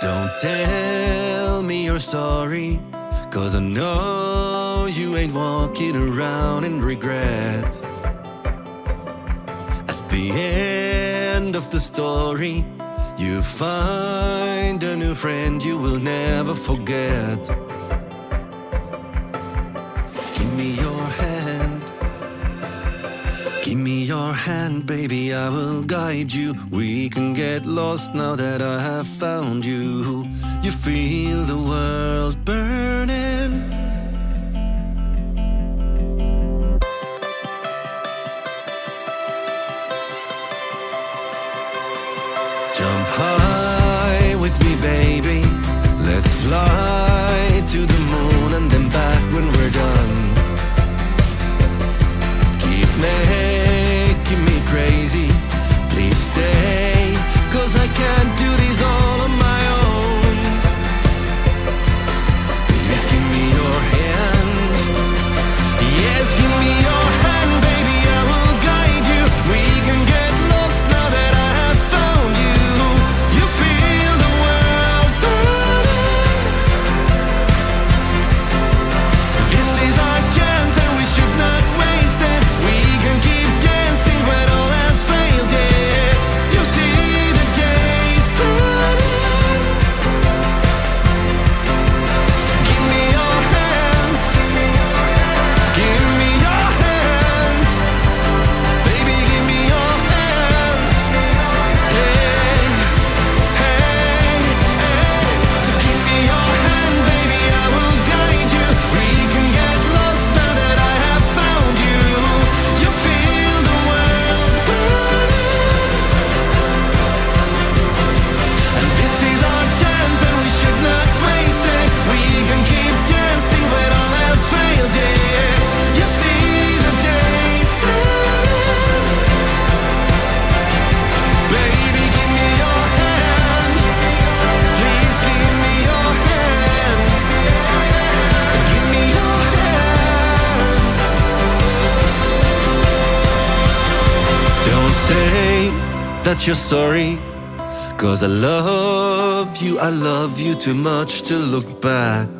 Don't tell me you're sorry, cause I know you ain't walking around in regret. At the end of the story, you find a new friend you will never forget. your hand, baby, I will guide you. We can get lost now that I have found you. You feel the world burn. that you're sorry. Cause I love you, I love you too much to look back.